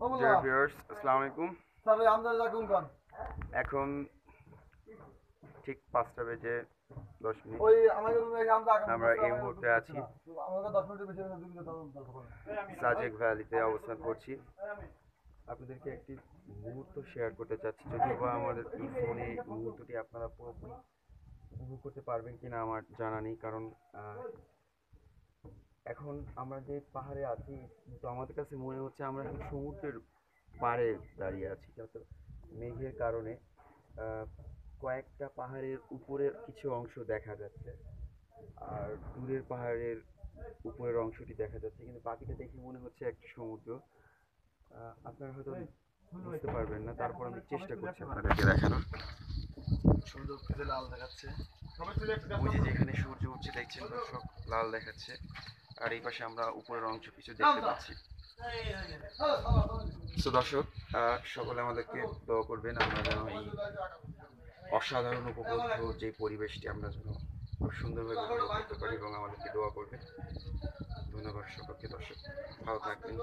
আসসালামু আলাইকুম। এখন ঠিক পাঁচটা বেজে দশ মিনিট। আমরা এই মুহূর্তে আছি। সাজেক ভ্যালিতে অবস্থান করছি। আপনাদেরকে একটি মুহূর্ত শেয়ার করতে চাচ্ছি। যদিও বা আমাদের এই ফোনে মুহূর্তটি আপনারা পুরোপুরি উপভোগ করতে পারবেন কিনা আমার জানা নেই কারণ এখন আমরা যে পাহাড়ে আছি তো আমাদের কাছে মনে হচ্ছে আমরা এখন সমুদ্রের পাড়ে দাঁড়িয়ে আছি যত মেঘের কারণে। কয়েকটা পাহাড়ের উপরের কিছু অংশ দেখা যাচ্ছে আর দূরের পাহাড়ের উপরের অংশটি দেখা যাচ্ছে কিন্তু বাকিটা দেখে মনে হচ্ছে একটা সমুদ্র। আপনারা হয়তো বুঝতে পারবেন না তারপর আমি চেষ্টা করছি আপনাদেরকে দেখানোর। সুন্দর করে লাল দেখাচ্ছে। যে যেখানে সূর্য উঠছে দেখছেন দর্শক লাল দেখাচ্ছে। আর এই পাশে আমরা উপরের অংশ কিছু দেখতে পাচ্ছি। তো দর্শক সকলে আমাদেরকে দোয়া করবেন আমরা যেন এই অসাধারণ উপলব্ধ যে পরিবেশটি আমরা যেন খুব সুন্দরভাবে উপভোগ করতে পারি এবং আমাদেরকে দোয়া করবেন। ধন্যবাদ সকলকে দর্শক ভালো থাকবেন।